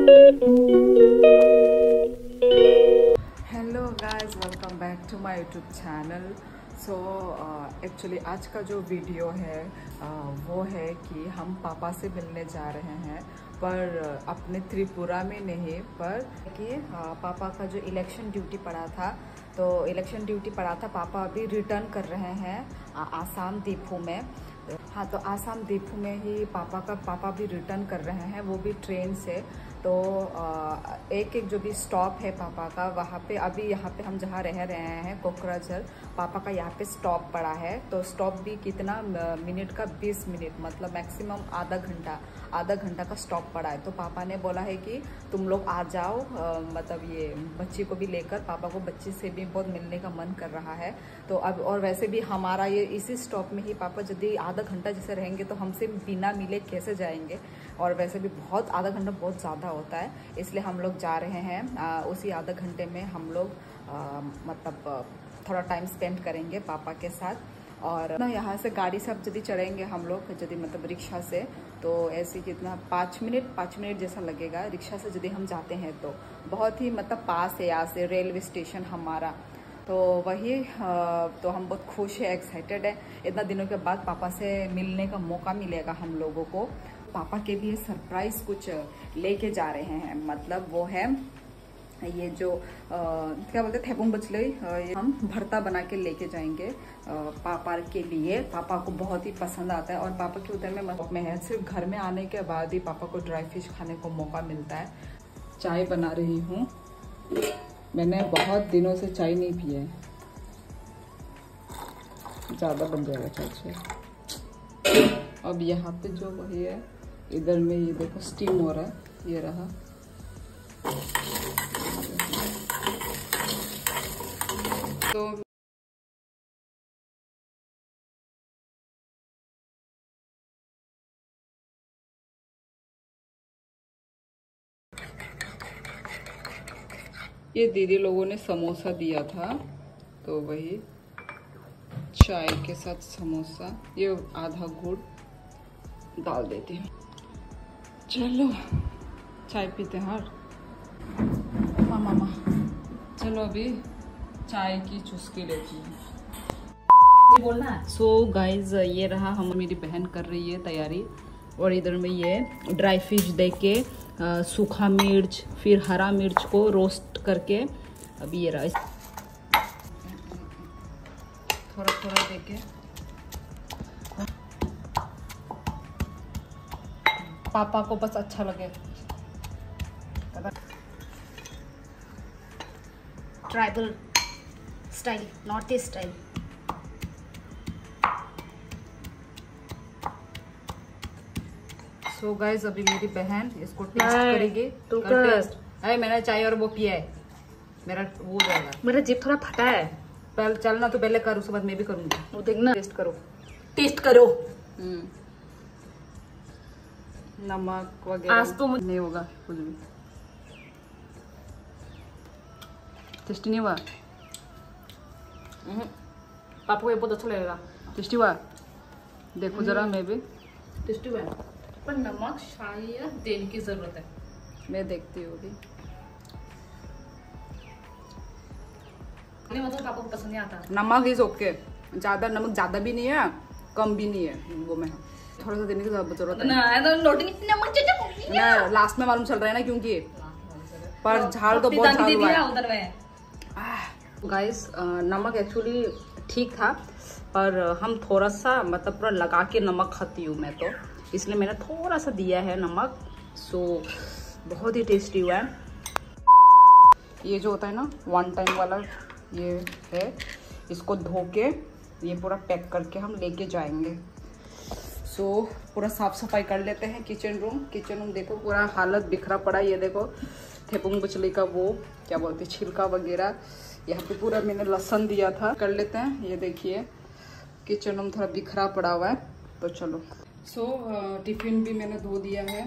Hello guys welcome back to my YouTube channel so actually आज का जो video है uh, वो है कि हम पापा से मिलने जा रहे हैं पर अपने त्रिपुरा में नहीं पर कि uh, पापा का जो इलेक्शन ड्यूटी पड़ा था तो इलेक्शन ड्यूटी पड़ा था पापा अभी रिटर्न कर रहे हैं uh, आसाम दीपू में। हाँ तो आसाम दीपू में ही पापा का पापा भी रिटर्न कर रहे हैं वो भी ट्रेन से। तो एक एक जो भी स्टॉप है पापा का, वहाँ पे अभी यहाँ पे हम जहाँ रह रहे हैं, कोकराझर, पापा का यहाँ पे स्टॉप पड़ा है। तो स्टॉप भी कितना मिनट का 20 मिनट मतलब मैक्सिमम आधा घंटा आधा घंटा का स्टॉप पड़ा है। तो पापा ने बोला है कि तुम लोग आ जाओ मतलब ये बच्ची को भी लेकर, पापा को बच्ची से भी बहुत मिलने का मन कर रहा है। तो अब, और वैसे भी हमारा ये इसी स्टॉप में ही पापा यदि आधा घंटा जैसे रहेंगे तो हमसे बिना मिले कैसे जाएँगे? और वैसे भी बहुत आधा घंटा बहुत ज़्यादा होता है इसलिए हम लोग जा रहे हैं आ, उसी आधा घंटे में हम लोग मतलब थोड़ा टाइम स्पेंड करेंगे पापा के साथ। और ना यहाँ से गाड़ी से अब यदि चढ़ेंगे हम लोग यदि मतलब रिक्शा से तो ऐसे कितना पाँच मिनट पाँच मिनट जैसा लगेगा रिक्शा से यदि हम जाते हैं तो। बहुत ही मतलब पास है यहाँ से रेलवे स्टेशन हमारा। तो वही तो हम बहुत खुश है एक्साइटेड है। इतना दिनों के बाद पापा से मिलने का मौका मिलेगा हम लोगों को। पापा के लिए सरप्राइज़ कुछ लेके जा रहे हैं। मतलब वो है ये जो आ, क्या बोलते थेपुंग बचले हम भरता बना के लेके जाएँगे आ, पापा के लिए। पापा को बहुत ही पसंद आता है और पापा के उधर में मैं है सिर्फ़ घर में आने के बाद ही पापा को ड्राई फ़िश खाने को मौका मिलता है। चाय बना रही हूँ। मैंने बहुत दिनों से चाय नहीं पी है। ज़्यादा बन जाएगा चाय अब यहाँ पे जो वही है इधर में ये देखो स्टीम हो रहा है, ये रहा। तो ये दीदी लोगों ने समोसा दिया था तो वही चाय के साथ समोसा, ये आधा गुड़ डाल देती हूँ। चलो। चाय पीते हैं हाँ मामा। चलो अभी चाय की चुस्की लेती हूँ। बोलना सो so, गाइज़ ये रहा हम मेरी बहन कर रही है तैयारी। और इधर में ये ड्राई फ़िश दे के सूखा मिर्च फिर हरा मिर्च को रोस्ट करके अभी ये रहा। थोड़ा थोड़ा दे के पापा को बस अच्छा लगे। Tribal style north east style so guys अभी मेरी बहन इसको टेस्ट करेगी। तो टेस्ट अरे मैंने चाय और वो पिया है। मेरा वो जाएगा। मेरा जीप थोड़ा फटा है। पहले चल ना तो पहले कर उसके बाद मैं भी करूँगी। वो देखना। टेस्ट करो। टेस्ट करो। हम्म। नमक वगैरह आज तो मुझे नहीं होगा कुछ भी टेस्टी नहीं हुआ पापा को ये बहुत अच्छा लगेगा टेस्टी हुआ देखो जरा मैं भी टेस्टी हुआ पर नमक शायद देने की ज़रूरत है मैं देखती हूँ अभी नहीं मतलब पापा को पसंद नहीं आता नमक इज़ ओके ज़्यादा नमक ज़्यादा भी नहीं है कम भी नहीं है वो में थोड़ा सा देने की ज़रूरत है। ना तो लास्ट में मालूम चल रहा है ना क्योंकि पर झाड़ तो बहुत झाड़ हुआ है। गाइस नमक एक्चुअली ठीक था पर हम थोड़ा सा मतलब पूरा लगा के नमक खाती हूँ मैं तो। इसलिए मैंने थोड़ा सा दिया है नमक। सो बहुत ही टेस्टी हुआ है। ये जो होता है ना वन टाइम वाला ये है। इसको धो के ये पूरा पैक करके हम लेके जाएँगे। सो so, पूरा साफ़ सफ़ाई कर लेते हैं किचन रूम किचन रूम देखो पूरा हालत बिखरा पड़ा ये देखो। थेपुंग बचली का वो क्या बोलते छिलका वगैरह। यहाँ पे पूरा मैंने लहसन दिया था। कर लेते हैं ये देखिए। किचन रूम थोड़ा बिखरा पड़ा हुआ है तो चलो। सो so, टिफ़िन भी मैंने धो दिया है।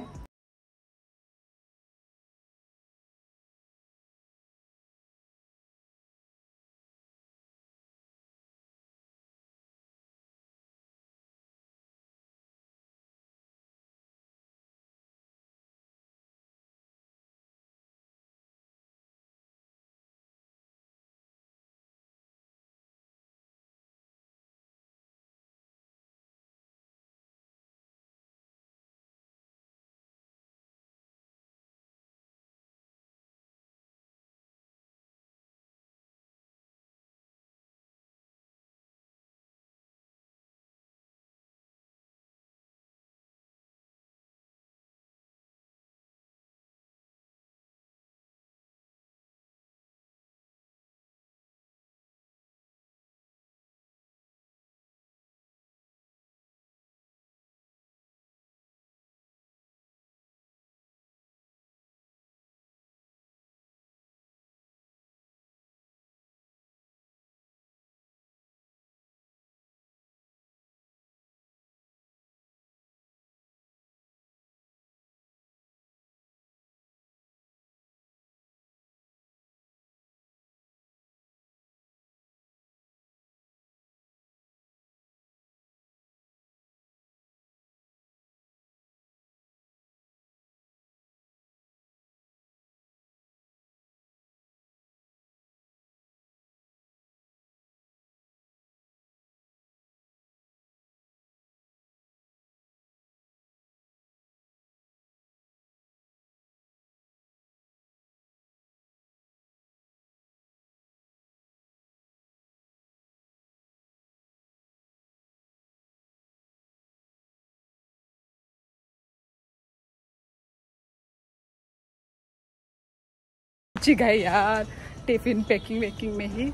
पहुँच ही गए यार टिफ़िन पैकिंग वेकिंग में ही।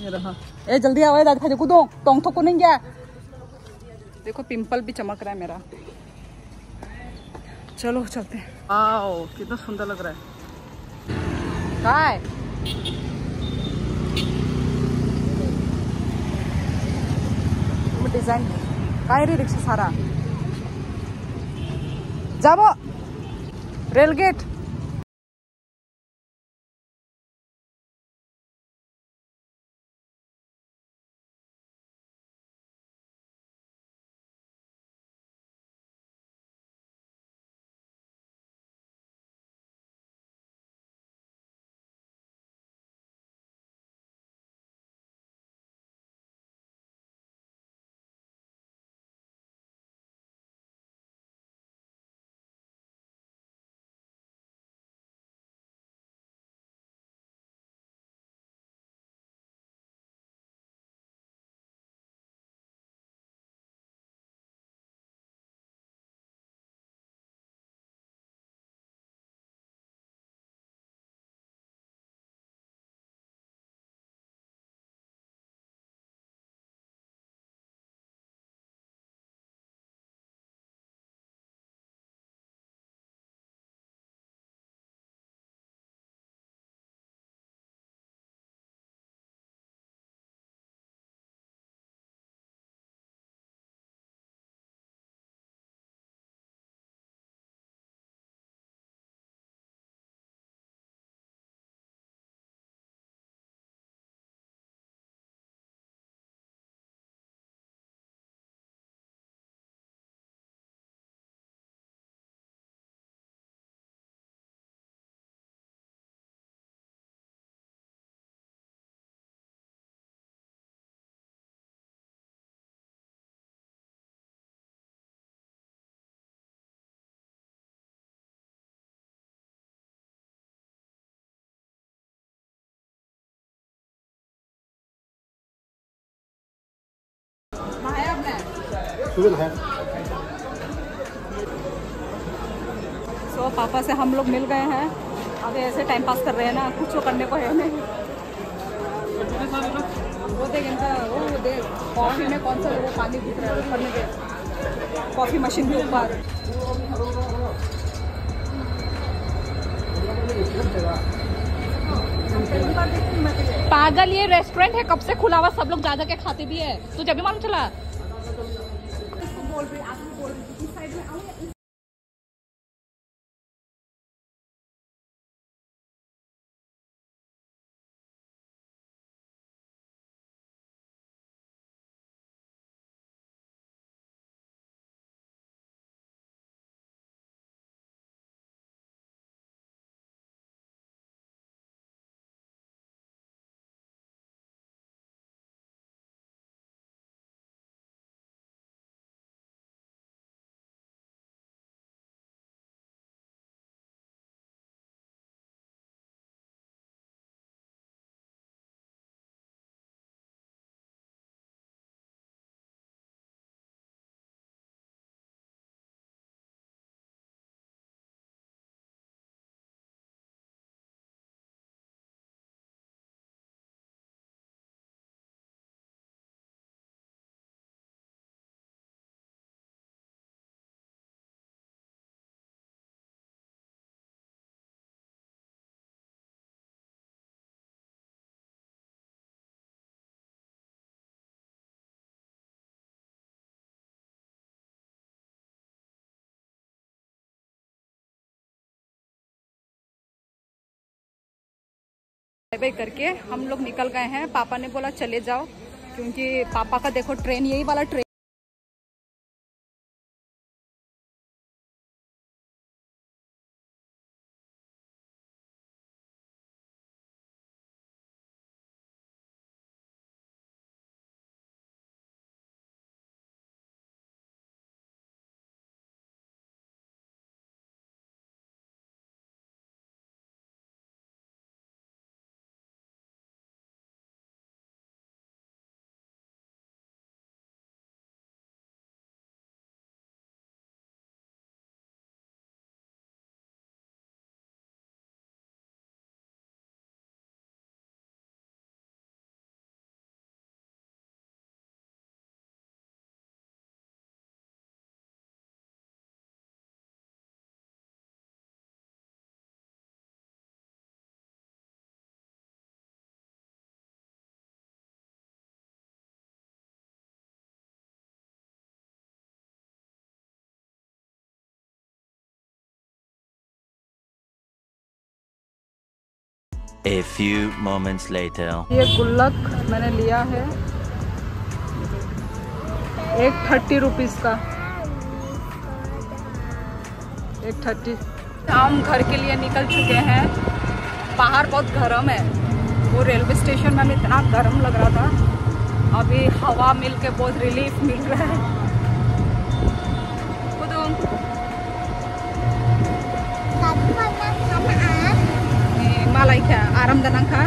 ये रहा। ए जल्दी आओ दादा देखो दो टोंग थोको नहीं गया। देखो पिंपल भी चमक रहा है मेरा। चलो चलते हैं। आओ कितना सुंदर लग रहा है। है डिज़ाइन काय रे रिक्शा सारा? जाबो। Rail gate. सो so, पापा से हम लोग मिल गए हैं। अब ऐसे टाइम पास कर रहे हैं ना कुछ तो करने को है नहीं। वो देख इनका वो देख कॉफ़ी में कौन सा वो पानी दिख रहा है ऊपर में देख कॉफ़ी मशीन के ऊपर। पागल ये रेस्टोरेंट है कब से खुला हुआ सब लोग ज़्यादा के खाते भी है? तुझे भी मालूम चला? बाय बाय करके हम लोग निकल गए हैं। पापा ने बोला, चले जाओ, क्योंकि पापा का देखो ट्रेन यही वाला train A few moments later. ये गुल्लक मैंने लिया है। एक थर्टी रुपीज़ का। एक थर्टी। हम घर के लिए निकल चुके हैं। बाहर बहुत गर्म है। वो रेलवे स्टेशन में इतना गर्म लग रहा था। अभी हवा मिल के बहुत रिलीफ मिल रहा है। malayka aramda nanka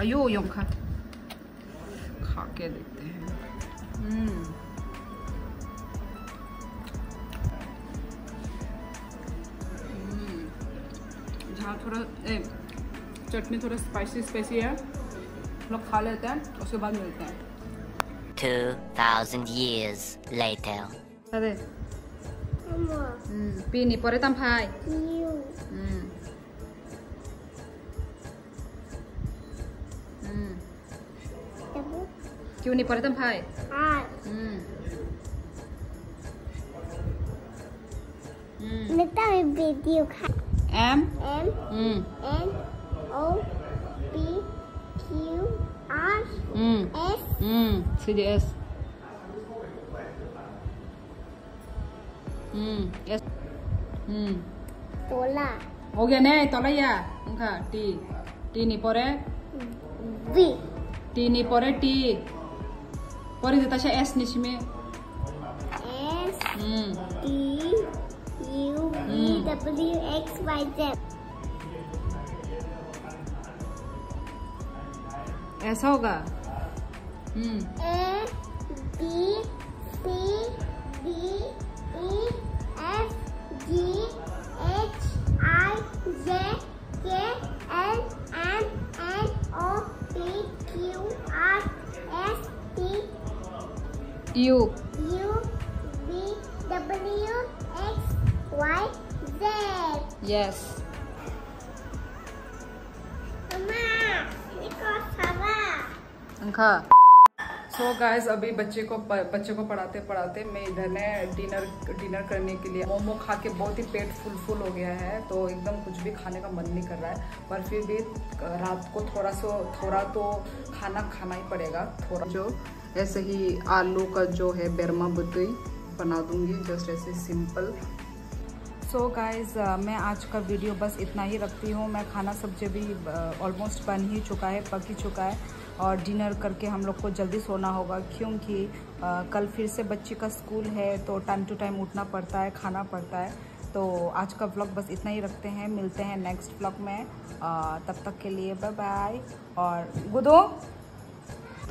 अयो यूँ खा खा के देखते हैं। हम्म। जहाँ थोड़ा चटनी थोड़ा स्पाइसी स्पाइसी है लोग खा लेते हैं उसके बाद मिलते हैं। 2000 years later. अरे। पीनी परे तम भाई क्यों नहीं परे तम भाई? Nita may video ka. M M? N O P Q R S C D S S Tola हो गया ने तलैया। उनका टी टी नी परे V टी नी परे टी পরে দিতে আছে S নিশিমে S T U W X Y Z ऐसा होगा। हम्म। A B C D E F G H I J K L M N O P Q R U U V W X Y Z. सावा. अंका सो guys अभी बच्चे को बच्चे को पढ़ाते पढ़ाते मैं इधर ने डिनर डिनर करने के लिए मोमो खा के बहुत ही पेट फुल फुल हो गया है तो एकदम कुछ भी खाने का मन नहीं कर रहा है पर फिर भी रात को थोड़ा सो थोड़ा तो खाना खाना ही पड़ेगा थोड़ा जो ऐसे ही आलू का जो है बेरमा बुद्धी बना दूँगी जस्ट ऐसे सिंपल सो so गाइज़ मैं आज का वीडियो बस इतना ही रखती हूँ। मैं खाना सब्ज़ी भी ऑलमोस्ट बन ही चुका है पक ही चुका है। और डिनर करके हम लोग को जल्दी सोना होगा क्योंकि uh, कल फिर से बच्ची का स्कूल है तो टाइम टू टाइम उठना पड़ता है खाना पड़ता है। तो आज का व्लॉग बस इतना ही रखते हैं। मिलते हैं नेक्स्ट व्लॉग में। Uh, तब तक के लिए बाय बाय और गुदो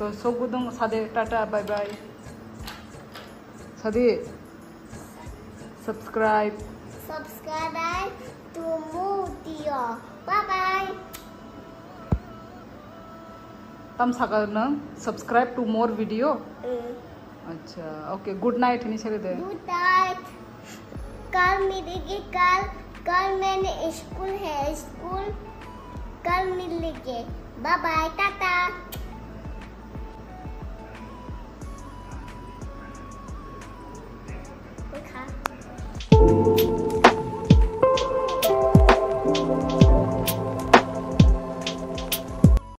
तो सो गुदों सादे टाटा बाय बाय सादे subscribe more video. Bye bye. तम सगळं सबस्क्राईब टू मोर Mm. अच्छा ओके गुड नाईट हिनी छेले दे Good night. कल मिलेंगे कल कल मैंने स्कूल है स्कूल कल मिलेंगे बाय बाय टाटा